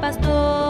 pastor.